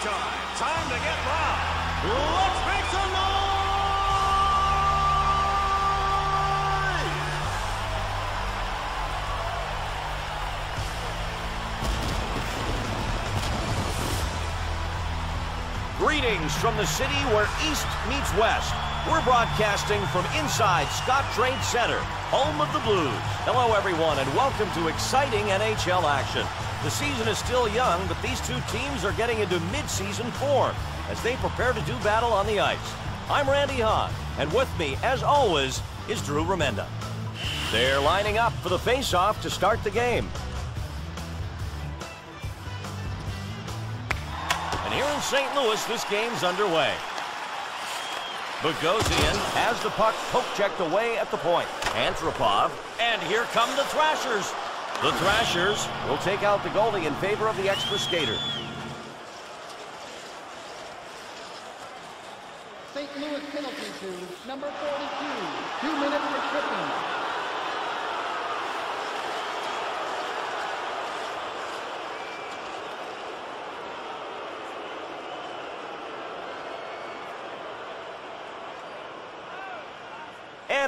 time. Time to get loud. Let's make some noise! Greetings from the city where East meets West. We're broadcasting from inside Scott Trade Center, home of the Blues. Hello, everyone, and welcome to exciting NHL action. The season is still young, but these two teams are getting into midseason form as they prepare to do battle on the ice. I'm Randy Hahn, and with me, as always, is Drew Remenda. They're lining up for the face-off to start the game. And here in St. Louis, this game's underway. Bogosian has the puck poke-checked away at the point. Antropov, and here come the Thrashers. The Thrashers will take out the goalie in favor of the extra skater. St. Louis penalty to number 42. Two minutes for tripping.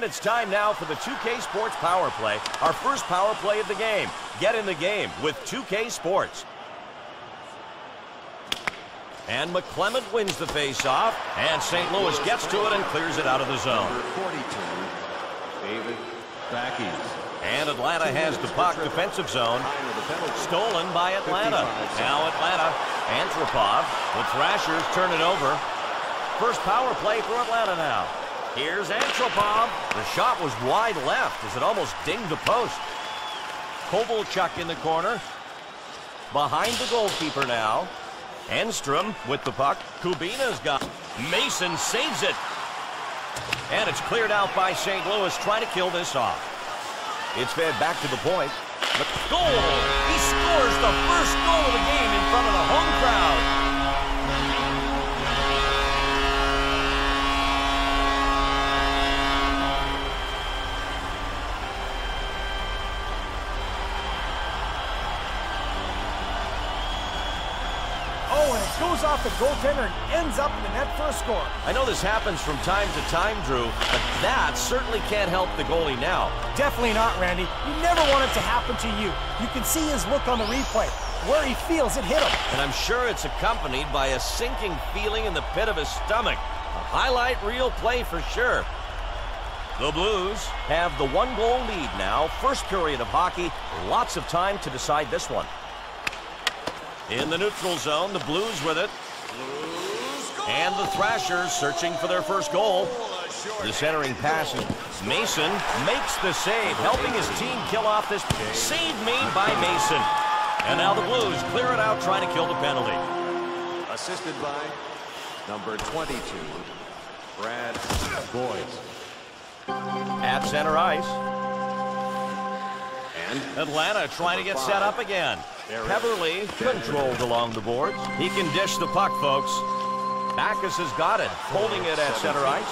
And it's time now for the 2K Sports Power Play, our first power play of the game. Get in the game with 2K Sports. And McClement wins the face-off, and St. Louis gets to it and clears it out of the zone. 42, David Backes. And Atlanta has the puck defensive zone. Time of the penalty. Stolen by Atlanta. Now Atlanta. Antropov. The Thrashers turn it over. First power play for Atlanta now. Here's Antropov. The shot was wide left as it almost dinged the post. Kovalchuk in the corner. Behind the goalkeeper now. Enstrom with the puck. Kubina's got. Mason saves it. And it's cleared out by St. Louis trying to kill this off. It's fed back to the point. The goal! He scores the first goal of the game in front of the home crowd. Oh, and it goes off the goaltender and ends up in the net for a score. I know this happens from time to time, Drew, but that certainly can't help the goalie now. Definitely not, Randy. You never want it to happen to you. You can see his look on the replay, where he feels it hit him. And I'm sure it's accompanied by a sinking feeling in the pit of his stomach. A highlight reel play for sure. The Blues have the one-goal lead now. First period of hockey. Lots of time to decide this one. In the neutral zone, the Blues with it. And the Thrashers searching for their first goal. The centering pass is Mason makes the save, helping his team kill off this save made by Mason. And now the Blues clear it out, trying to kill the penalty. Assisted by number 22, Brad Boyes. At center ice, And Atlanta trying to get set up again. Peverley controlled along the boards. He can dish the puck, folks. Backes has got it, holding it at center ice.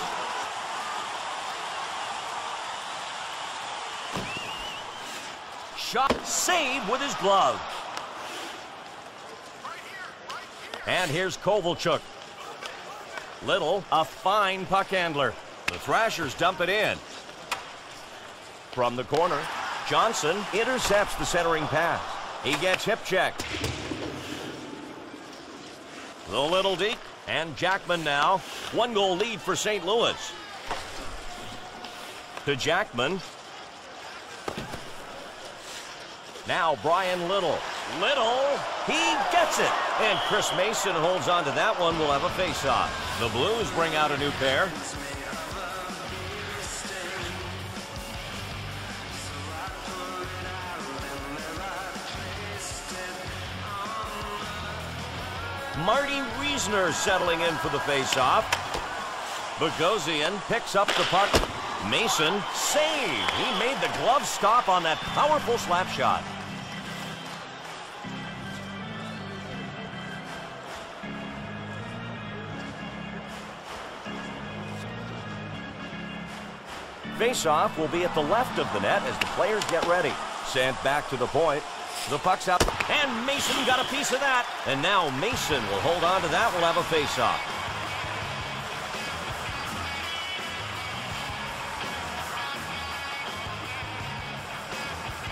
Shot save with his glove. And here's Kovalchuk. Little, a fine puck handler. The Thrashers dump it in. From the corner, Johnson intercepts the centering pass. He gets hip checked. The little deke and Jackman now. One goal lead for St. Louis. To Jackman. Now Brian Little. Little, he gets it. And Chris Mason holds on to that one. We'll have a face-off. The Blues bring out a new pair. Reasoner settling in for the face-off. Bogosian picks up the puck. Mason save. He made the glove stop on that powerful slap shot. Face-off will be at the left of the net as the players get ready. Sent back to the point. The puck's out, and Mason got a piece of that. And now Mason will hold on to that. We'll have a face-off.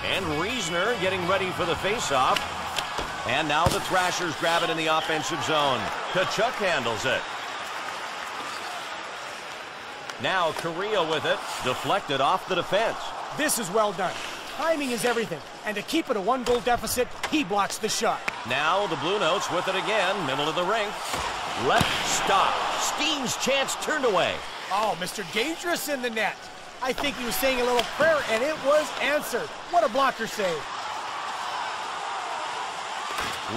And Reasoner getting ready for the face-off. And now the Thrashers grab it in the offensive zone. Tkachuk handles it. Now Kariya with it, deflected off the defense. This is well done. Timing is everything. And to keep it a one-goal deficit, he blocks the shot. Now the Blue Notes with it again, middle of the rink. Left stop. Steen's chance turned away. Oh, Mr. Dangerous in the net. I think he was saying a little prayer, and it was answered. What a blocker save.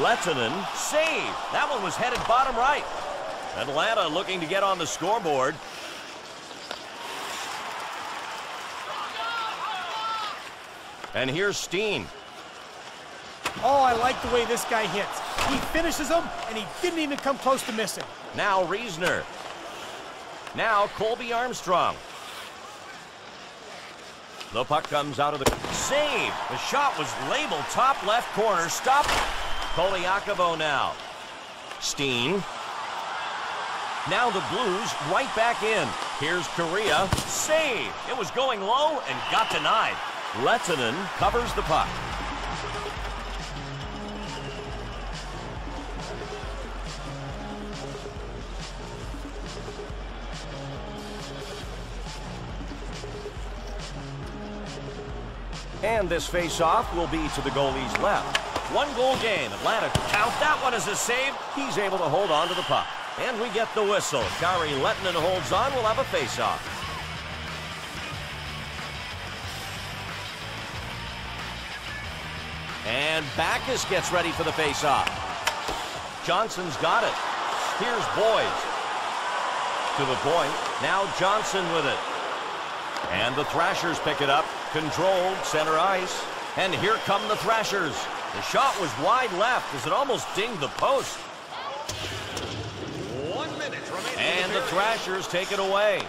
Lehtonen save. That one was headed bottom right. Atlanta looking to get on the scoreboard. And here's Steen. Oh, I like the way this guy hits. He finishes them, and he didn't even come close to missing. Now Reasoner. Now Colby Armstrong. The puck comes out of the save. The shot was labeled top left corner. Stop. Colaiacovo now. Steen. Now the Blues right back in. Here's Kariya. Save. It was going low and got denied. Lehtonen covers the puck. And this face-off will be to the goalie's left. One goal game. Atlanta count that one as a save. He's able to hold on to the puck. And we get the whistle. Kari Lehtonen holds on. We'll have a face-off. And Backes gets ready for the face-off. Johnson's got it. Here's Boyes. To the point. Now Johnson with it. And the Thrashers pick it up. Controlled, center ice. And here come the Thrashers. The shot was wide left as it almost dinged the post. One minute remaining. And the Thrashers take it away.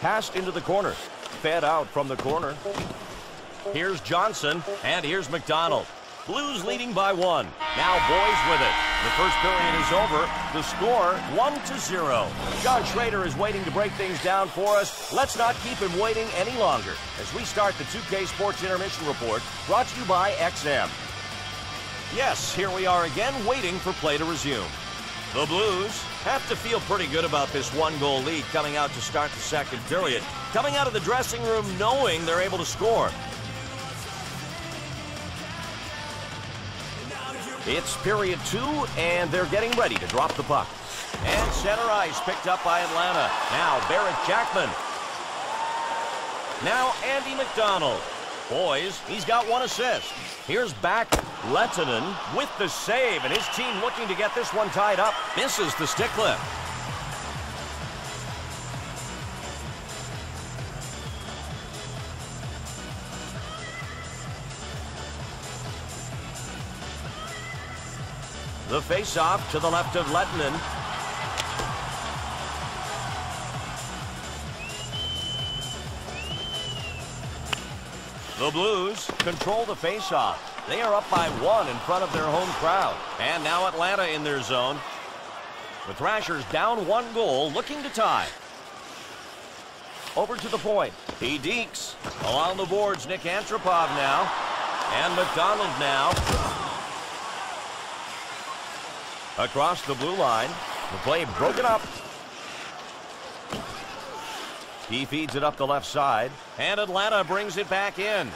Passed into the corner. Fed out from the corner. Here's Johnson, and here's McDonald. Blues leading by one. Now Boyes with it. The first period is over. The score, 1 to 0. John Schrader is waiting to break things down for us. Let's not keep him waiting any longer as we start the 2K Sports Intermission Report brought to you by XM. Yes, here we are again waiting for play to resume. The Blues have to feel pretty good about this one-goal lead coming out to start the second period. Coming out of the dressing room knowing they're able to score. It's period two, and they're getting ready to drop the puck. And center ice picked up by Atlanta. Now Barrett Jackman. Now Andy McDonald. Boyes, he's got one assist. Here's back Lehtonen with the save, and his team looking to get this one tied up. Misses the stick lift. The face-off to the left of Lehtonen. The Blues control the face-off. They are up by one in front of their home crowd. And now Atlanta in their zone. The Thrashers down one goal, looking to tie. Over to the point. He deeks. Along the boards, Nick Antropov now. And McDonald now. Across the blue line. The play broken up. He feeds it up the left side. And Atlanta brings it back in.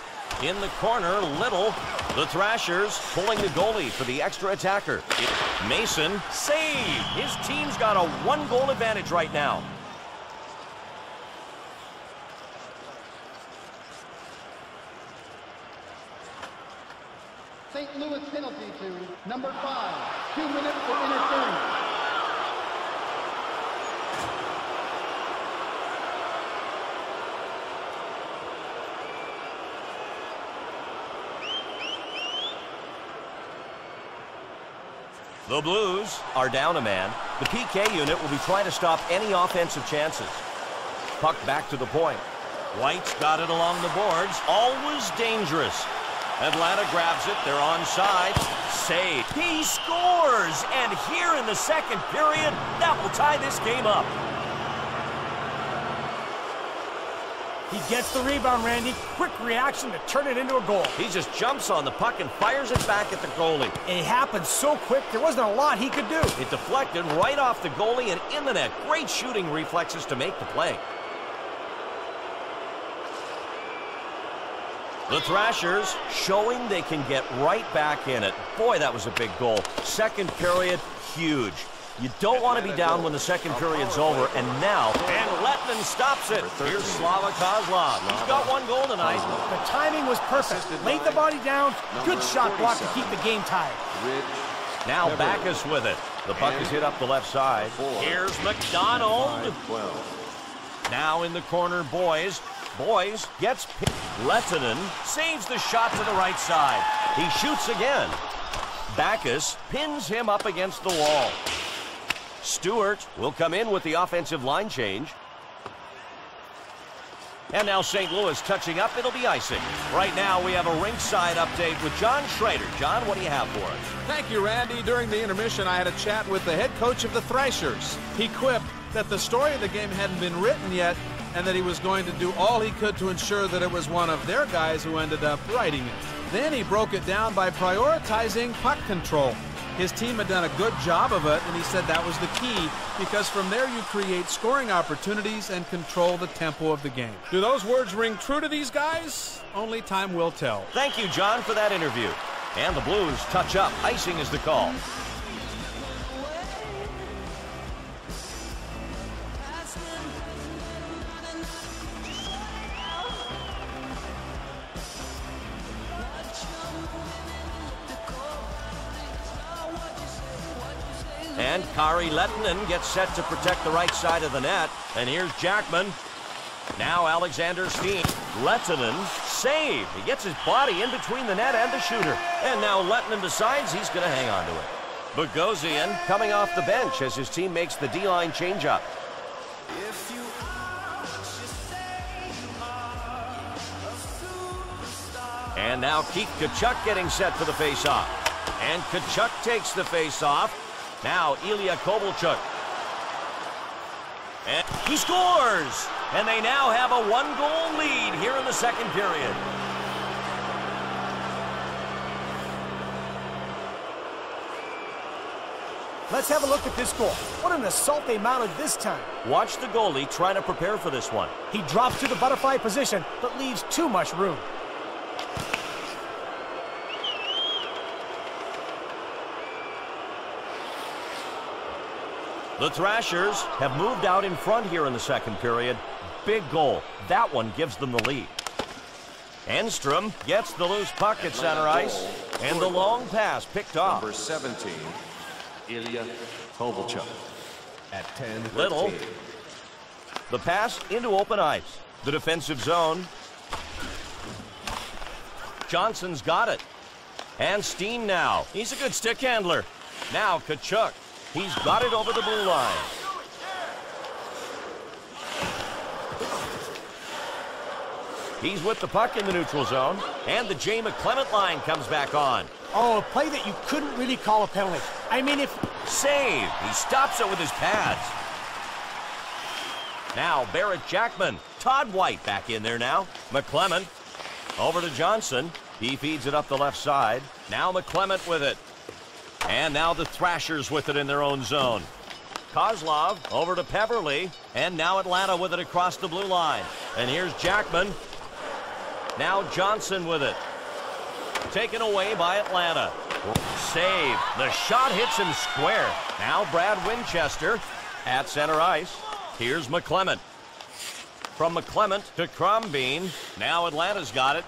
In the corner, Little. The Thrashers pulling the goalie for the extra attacker. Mason saved. His team's got a one-goal advantage right now. St. Louis penalty to number five. Two minutes for interference. The Blues are down a man. The PK unit will be trying to stop any offensive chances. Puck back to the point. White's got it along the boards. Always dangerous. Atlanta grabs it. They're onside. Save. He scores! And here in the second period, that will tie this game up. He gets the rebound, Randy. Quick reaction to turn it into a goal. He just jumps on the puck and fires it back at the goalie. It happened so quick, there wasn't a lot he could do. It deflected right off the goalie and in the net. Great shooting reflexes to make the play. The Thrashers showing they can get right back in it. Boy, that was a big goal. Second period, huge. You don't want to be down when the second period's over, and now, and Lehtonen stops it. Here's Slava Kozlov. He's got one goal tonight. The timing was perfect. Laid the body down. Good shot block to keep the game tied. Now Backes with it. The puck is hit up the left side. Here's McDonald. Now in the corner, Boyes. Boyes gets picked. Lehtonen saves the shot to the right side. He shoots again. Backes pins him up against the wall. Stewart will come in with the offensive line change. And now St. Louis touching up. It'll be icing. Right now, we have a rinkside update with John Schrader. John, what do you have for us? Thank you, Randy. During the intermission, I had a chat with the head coach of the Thrashers. He quipped that the story of the game hadn't been written yet and that he was going to do all he could to ensure that it was one of their guys who ended up writing it. Then he broke it down by prioritizing puck control. His team had done a good job of it, and he said that was the key because from there you create scoring opportunities and control the tempo of the game. Do those words ring true to these guys? Only time will tell. Thank you, John, for that interview. And the Blues touch up. Icing is the call. And Kari Lehtonen gets set to protect the right side of the net. And here's Jackman. Now Alexander Steen. Lehtonen save. He gets his body in between the net and the shooter. And now Lehtonen decides he's going to hang on to it. Bogosian coming off the bench as his team makes the D-line changeup. And now Keith Tkachuk getting set for the face-off. And Tkachuk takes the face-off. Now Ilya Kovalchuk. And he scores! And they now have a one-goal lead here in the second period. Let's have a look at this goal. What an assault they mounted this time. Watch the goalie try to prepare for this one. He drops to the butterfly position, but leaves too much room. The Thrashers have moved out in front here in the second period. Big goal. That one gives them the lead. Enstrom gets the loose puck at center ice, and the long pass picked off. Number 17, Ilya Kovalchuk. At 10, Little. The pass into open ice. The defensive zone. Johnson's got it. And Steen now. He's a good stick handler. Now Tkachuk. He's got it over the blue line. He's with the puck in the neutral zone. And the Jay McClement line comes back on. Oh, a play that you couldn't really call a penalty. I mean, if Save. He stops it with his pads. Now Barrett Jackman. Todd White back in there now. McClement over to Johnson. He feeds it up the left side. Now McClement with it. And now the Thrashers with it in their own zone. Kozlov over to Peverley. And now Atlanta with it across the blue line. And here's Jackman. Now Johnson with it. Taken away by Atlanta. Save. The shot hits him square. Now Brad Winchester at center ice. Here's McClement. From McClement to Crombeen. Now Atlanta's got it.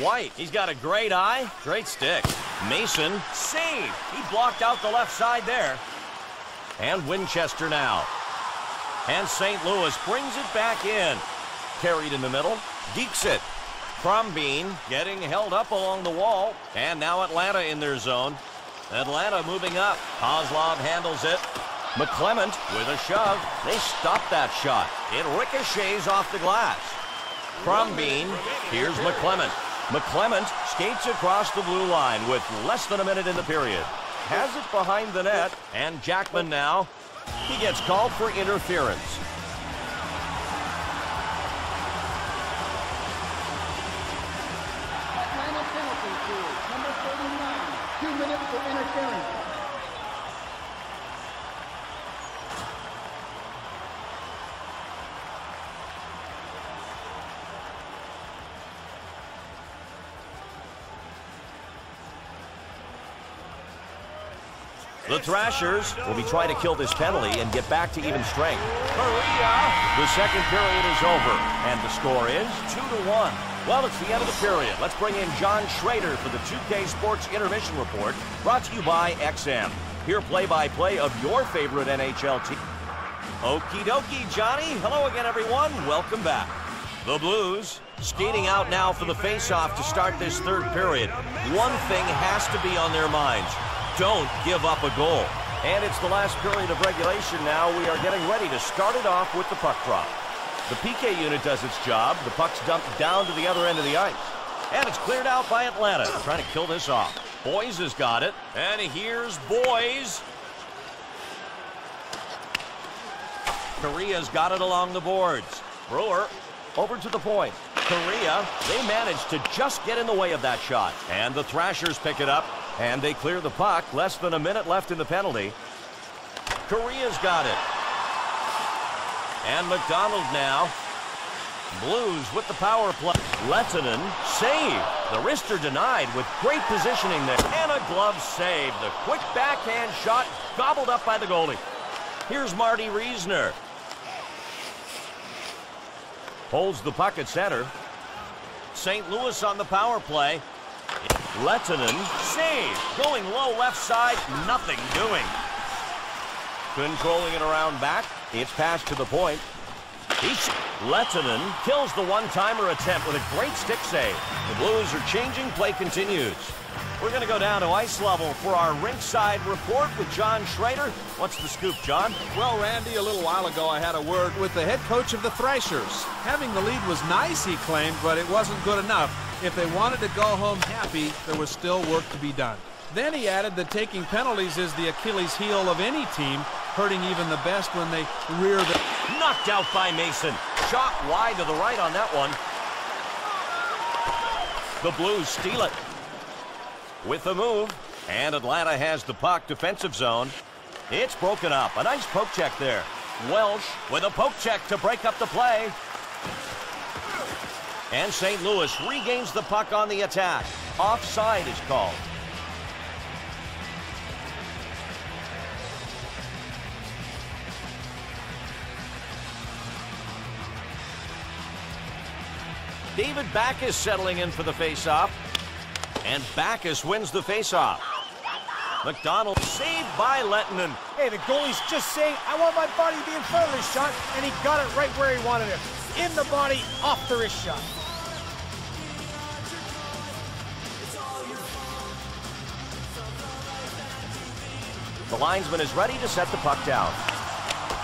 White, he's got a great eye, great stick. Mason, save. He blocked out the left side there. And Winchester now. And St. Louis brings it back in. Carried in the middle. Geeks it. Crombeen getting held up along the wall. And now Atlanta in their zone. Atlanta moving up. Kozlov handles it. McClement with a shove. They stop that shot. It ricochets off the glass. Crombeen. Here's McClement. McClement skates across the blue line with less than a minute in the period. Has it behind the net, and Jackman now. He gets called for interference. The Thrashers will be trying to kill this penalty and get back to even strength. Kariya! The second period is over, and the score is 2 to 1. Well, it's the end of the period. Let's bring in John Schrader for the 2K Sports Intermission Report, brought to you by XM. Here play-by-play of your favorite NHL team. Okie dokie, Johnny. Hello again, everyone. Welcome back. The Blues skating out now for the faceoff to start this third period. One thing has to be on their minds. Don't give up a goal. And it's the last period of regulation now. We are getting ready to start it off with the puck drop. The PK unit does its job. The puck's dumped down to the other end of the ice. And it's cleared out by Atlanta. Trying to kill this off. Boyes has got it. And here's Boyes. Kariya's got it along the boards. Brewer over to the point. Kariya, they managed to just get in the way of that shot. And the Thrashers pick it up, and they clear the puck. Less than a minute left in the penalty. Kariya's got it. And McDonald now. Blues with the power play. Lehtonen save. The wrister denied with great positioning there. And a glove save. The quick backhand shot gobbled up by the goalie. Here's Marty Reasoner. Holds the puck at center. St. Louis on the power play. Lehtonen save. Going low left side. Nothing doing. Controlling it around back. It's passed to the point. He's Lehtonen kills the one-timer attempt with a great stick save. The Blues are changing. Play continues. We're going to go down to ice level for our rinkside report with John Schrader. What's the scoop, John? Well, Randy, a little while ago I had a word with the head coach of the Thrashers. Having the lead was nice, he claimed, but it wasn't good enough. If they wanted to go home happy, there was still work to be done. Then he added that taking penalties is the Achilles heel of any team, hurting even the best when they rear the... Knocked out by Mason. Shot wide to the right on that one. The Blues steal it. With the move, and Atlanta has the puck defensive zone. It's broken up. A nice poke check there. Welsh with a poke check to break up the play. And St. Louis regains the puck on the attack. Offside is called. David Backes settling in for the faceoff. And Backes wins the faceoff. McDonald saved by Lehtonen. Hey, the goalie's just saying, I want my body to be in front of this shot, and he got it right where he wanted it. In the body, off the wrist shot. The linesman is ready to set the puck down.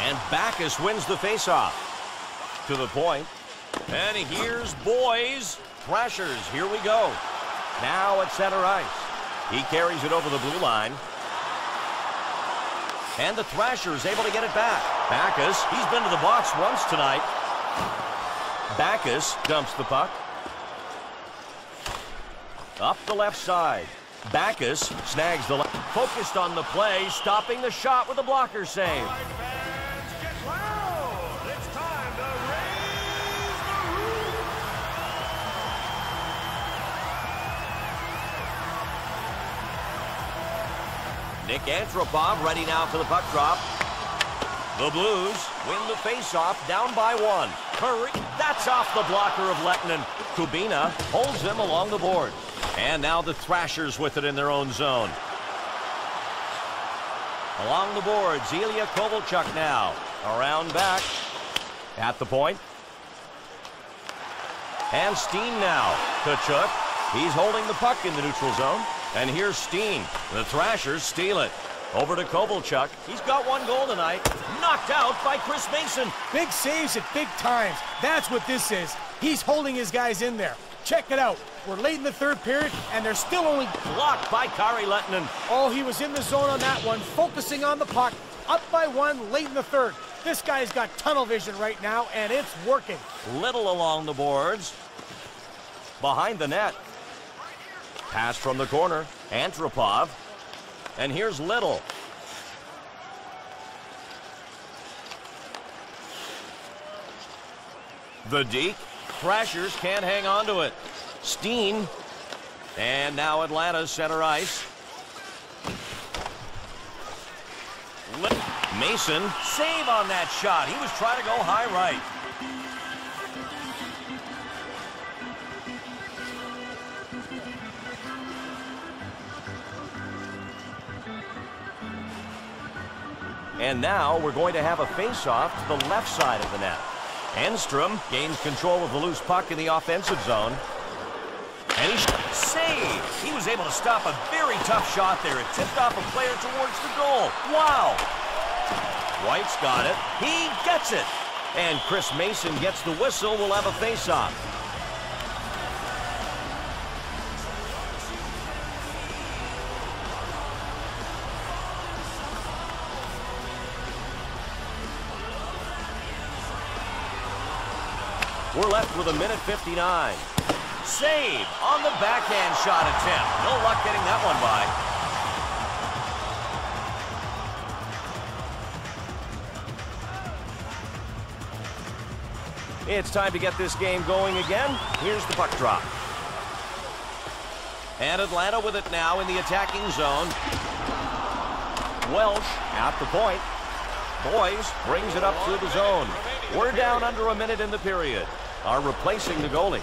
And Backes wins the faceoff. To the point. And here's Boyes. Thrashers, here we go. Now at center ice. He carries it over the blue line. And the Thrasher is able to get it back. Backes, he's been to the box once tonight. Backes dumps the puck. Up the left side. Backes snags the left. Focused on the play, stopping the shot with a blocker save. All right, fans, get loud. It's time to raise the roof. Nick Antropov ready now for the puck drop. The Blues win the faceoff down by one. Curry, that's off the blocker of Lehtonen. Kubina holds him along the board. And now the Thrashers with it in their own zone. Along the boards, Ilya Kovalchuk now. Around back. At the point. And Steen now. Tkachuk. He's holding the puck in the neutral zone. And here's Steen. The Thrashers steal it. Over to Kovalchuk. He's got one goal tonight. Knocked out by Chris Mason. Big saves at big times. That's what this is. He's holding his guys in there. Check it out. We're late in the third period, and they're still only... Blocked by Kari Lehtonen. Oh, he was in the zone on that one, focusing on the puck. Up by one late in the third. This guy's got tunnel vision right now, and it's working. Little along the boards. Behind the net. Pass from the corner. Antropov. And here's Little. The Deke. Thrashers can't hang on to it. Steen. And now Atlanta's center ice. Mason. Save on that shot. He was trying to go high right. And now we're going to have a face-off to the left side of the net. Enstrom gains control of the loose puck in the offensive zone. And he save. He was able to stop a very tough shot there. It tipped off a player towards the goal. Wow. White's got it. He gets it. And Chris Mason gets the whistle. We'll have a face-off. We're left with a minute 59. Save on the backhand shot attempt. No luck getting that one by. It's time to get this game going again. Here's the puck drop. And Atlanta with it now in the attacking zone. Welsh at the point. Boyes brings it up through the zone. We're down under a minute in the period. Are replacing the goalie.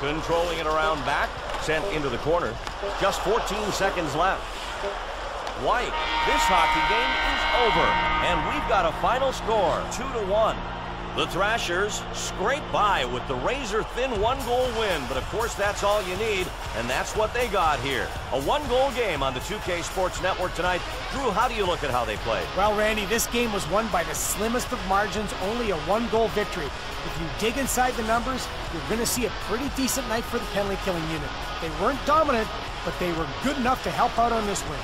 Controlling it around back. Sent into the corner. Just 14 seconds left. White, this hockey game is over. And we've got a final score, 2 to 1. The Thrashers scrape by with the razor-thin one-goal win, but of course that's all you need, and that's what they got here. A one-goal game on the 2K Sports Network tonight. Drew, how do you look at how they played? Well, Randy, this game was won by the slimmest of margins, only a one-goal victory. If you dig inside the numbers, you're going to see a pretty decent night for the penalty killing unit. They weren't dominant, but they were good enough to help out on this win.